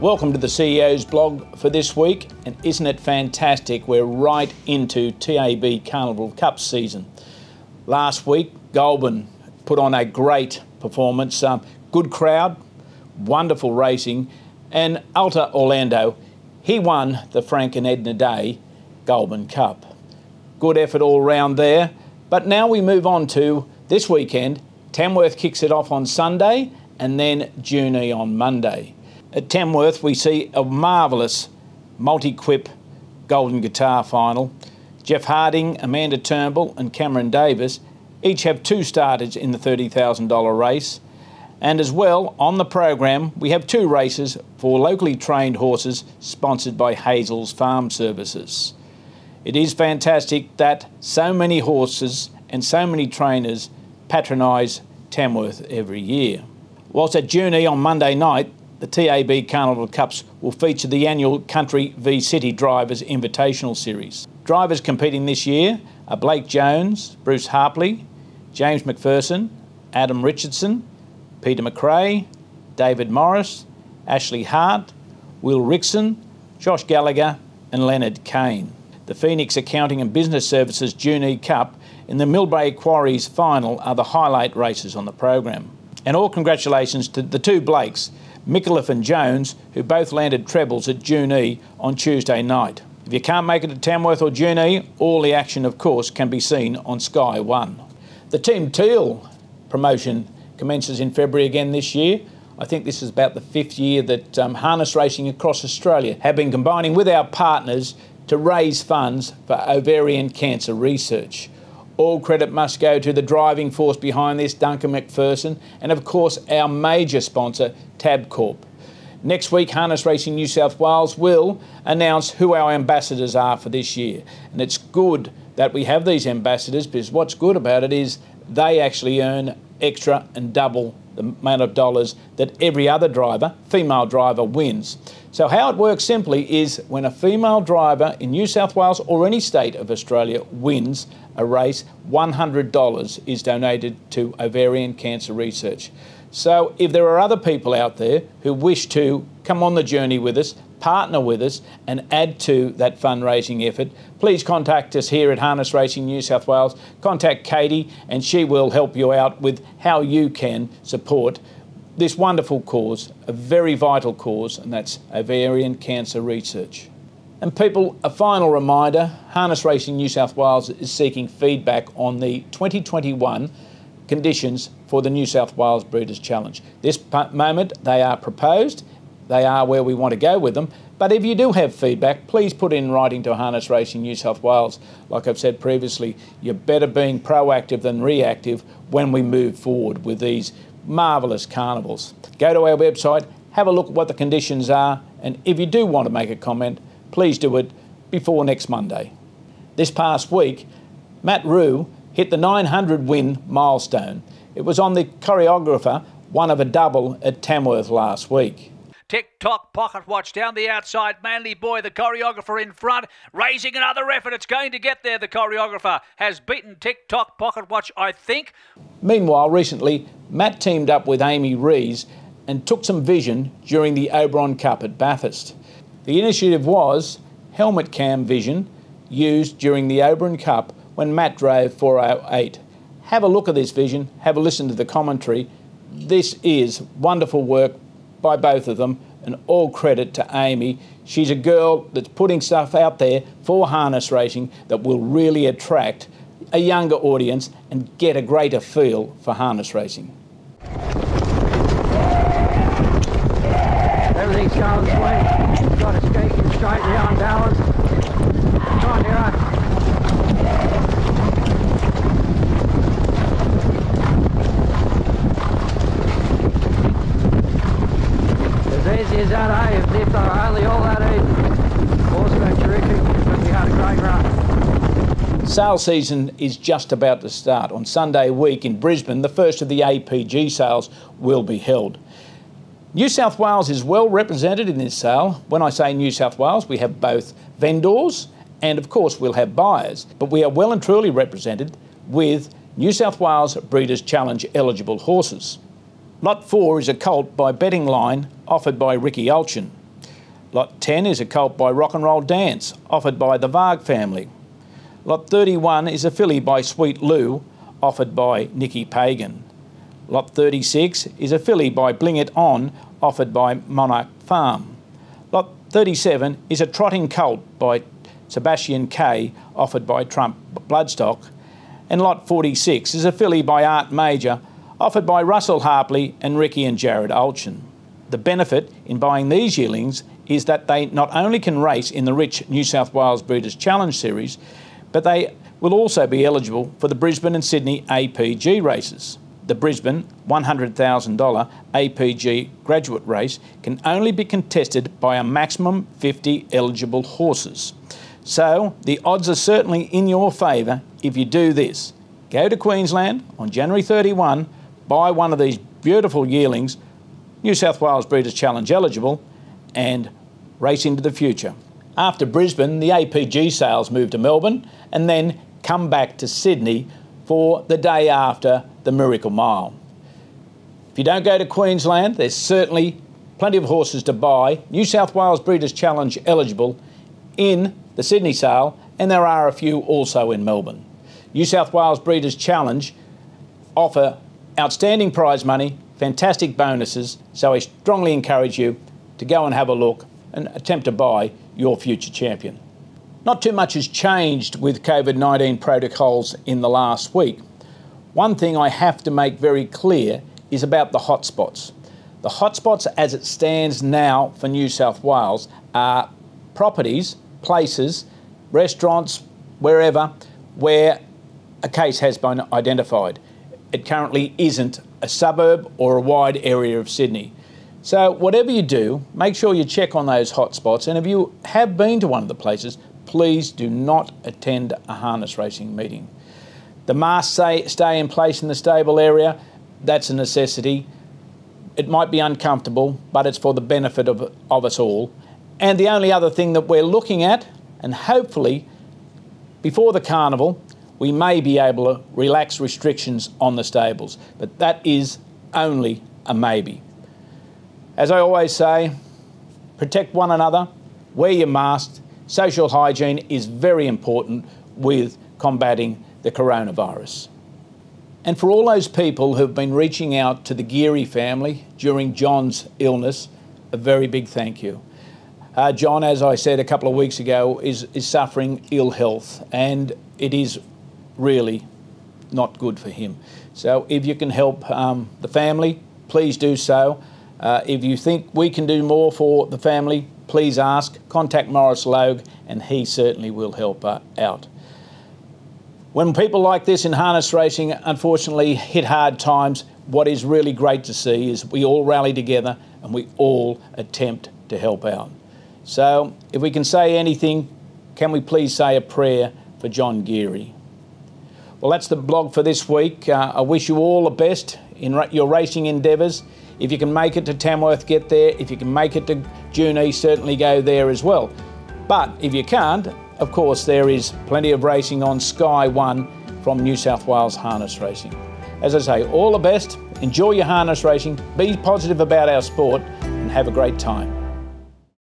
Welcome to the CEO's blog for this week, and isn't it fantastic? We're right into TAB Carnival Cup season. Last week, Goulburn put on a great performance, um, good crowd, wonderful racing, and Alta Orlando, he won the Frank and Edna Day Goulburn Cup. Good effort all round there. But now we move on to this weekend. Tamworth kicks it off on Sunday and then Junee on Monday. At Tamworth, we see a marvellous Multiquip golden guitar final. Jeff Harding, Amanda Turnbull, and Cameron Davis each have two starters in the $30,000 race. And as well, on the program, we have two races for locally trained horses sponsored by Hazel's Farm Services. It is fantastic that so many horses and so many trainers patronise Tamworth every year. Whilst at Junee on Monday night, the TAB Carnival Cups will feature the annual Country v City Drivers Invitational Series. Drivers competing this year are Blake Jones, Bruce Harpley, James McPherson, Adam Richardson, Peter McRae, David Morris, Ashley Hart, Will Rixon, Josh Gallagher, and Leonard Kane the Phoenix Accounting and Business Services Junee Cup and the Millbrae Quarries final are the highlight races on the program. And all congratulations to the two Blakes, Micallef and Jones, who both landed trebles at Junee on Tuesday night. If you can't make it to Tamworth or Junee, all the action, of course, can be seen on Sky One. The Team Teal promotion commences in February again this year. I think this is about the fifth year that um, harness racing across Australia have been combining with our partners to raise funds for ovarian cancer research. All credit must go to the driving force behind this, Duncan McPherson, and of course our major sponsor, Tabcorp. Next week, Harness Racing New South Wales will announce who our ambassadors are for this year. And it's good that we have these ambassadors because what's good about it is they actually earn extra and double the amount of dollars that every other driver, female driver, wins. So, how it works simply is when a female driver in New South Wales or any state of Australia wins a race, $100 is donated to ovarian cancer research. So, if there are other people out there who wish to come on the journey with us, partner with us, and add to that fundraising effort, please contact us here at Harness Racing New South Wales. Contact Katie, and she will help you out with how you can support this wonderful cause, a very vital cause, and that's ovarian cancer research. And people, a final reminder Harness Racing New South Wales is seeking feedback on the 2021 conditions for the New South Wales Breeders' Challenge. This moment, they are proposed they are where we want to go with them. But if you do have feedback, please put in writing to Harness Racing New South Wales. Like I've said previously, you're better being proactive than reactive when we move forward with these marvellous carnivals. Go to our website, have a look at what the conditions are, and if you do want to make a comment, please do it before next Monday. This past week, Matt Rue hit the 900 win milestone. It was on the choreographer, one of a double at Tamworth last week. Tick tock, pocket watch down the outside. Manly boy, the choreographer in front, raising another effort. It's going to get there. The choreographer has beaten tick tock, pocket watch, I think. Meanwhile, recently, Matt teamed up with Amy Rees and took some vision during the Oberon Cup at Bathurst. The initiative was helmet cam vision used during the Oberon Cup when Matt drove 408. Have a look at this vision, have a listen to the commentary. This is wonderful work by both of them, and all credit to Amy. She's a girl that's putting stuff out there for harness racing that will really attract a younger audience and get a greater feel for harness racing. Everything's going sweet. Got a skating straight on balance. Come on, Nero. is that If they are only all that been terrific, but we had a great run. Sale season is just about to start. On Sunday week in Brisbane, the first of the APG sales will be held. New South Wales is well represented in this sale. When I say New South Wales, we have both vendors and, of course, we'll have buyers. But we are well and truly represented with New South Wales Breeders' Challenge eligible horses. Lot 4 is a colt by betting line offered by Ricky Ulchin. Lot 10 is a colt by Rock and Roll Dance, offered by the Varg family. Lot 31 is a filly by Sweet Lou, offered by Nikki Pagan. Lot 36 is a filly by Bling It On, offered by Monarch Farm. Lot 37 is a trotting colt by Sebastian K, offered by Trump Bloodstock. And Lot 46 is a filly by Art Major, offered by Russell Harpley and Ricky and Jared Olchen. The benefit in buying these yearlings is that they not only can race in the rich New South Wales Breeders' Challenge Series, but they will also be eligible for the Brisbane and Sydney APG races. The Brisbane $100,000 APG graduate race can only be contested by a maximum 50 eligible horses. So the odds are certainly in your favour if you do this. Go to Queensland on January 31, buy one of these beautiful yearlings, New South Wales Breeders' Challenge eligible, and race into the future. After Brisbane, the APG sales move to Melbourne and then come back to Sydney for the day after the Miracle Mile. If you don't go to Queensland, there's certainly plenty of horses to buy, New South Wales Breeders' Challenge eligible, in the Sydney sale, and there are a few also in Melbourne. New South Wales Breeders' Challenge offer outstanding prize money, fantastic bonuses, so I strongly encourage you to go and have a look and attempt to buy your future champion. Not too much has changed with COVID 19 protocols in the last week. One thing I have to make very clear is about the hotspots. The hotspots, as it stands now for New South Wales, are properties, places, restaurants, wherever, where a case has been identified. It currently isn't a suburb or a wide area of Sydney. So, whatever you do, make sure you check on those hotspots. And if you have been to one of the places, please do not attend a harness racing meeting. The masks say stay in place in the stable area. That's a necessity. It might be uncomfortable, but it's for the benefit of, of us all. And the only other thing that we're looking at, and hopefully before the carnival, we may be able to relax restrictions on the stables, but that is only a maybe. As I always say, protect one another, wear your mask. Social hygiene is very important with combating the coronavirus. And for all those people who've been reaching out to the Geary family during John's illness, a very big thank you. Uh, John, as I said a couple of weeks ago, is, is suffering ill health, and it is really not good for him. So, if you can help um, the family, please do so. Uh, if you think we can do more for the family, please ask. Contact Morris Logue, and he certainly will help uh, out. When people like this in harness racing unfortunately hit hard times, what is really great to see is we all rally together and we all attempt to help out. So, if we can say anything, can we please say a prayer for John Geary? Well, that's the blog for this week. Uh, I wish you all the best in your racing endeavours. If you can make it to Tamworth, get there. If you can make it to Junee, certainly go there as well. But if you can't, of course, there is plenty of racing on Sky One from New South Wales Harness Racing. As I say, all the best. Enjoy your harness racing. Be positive about our sport and have a great time.